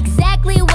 exactly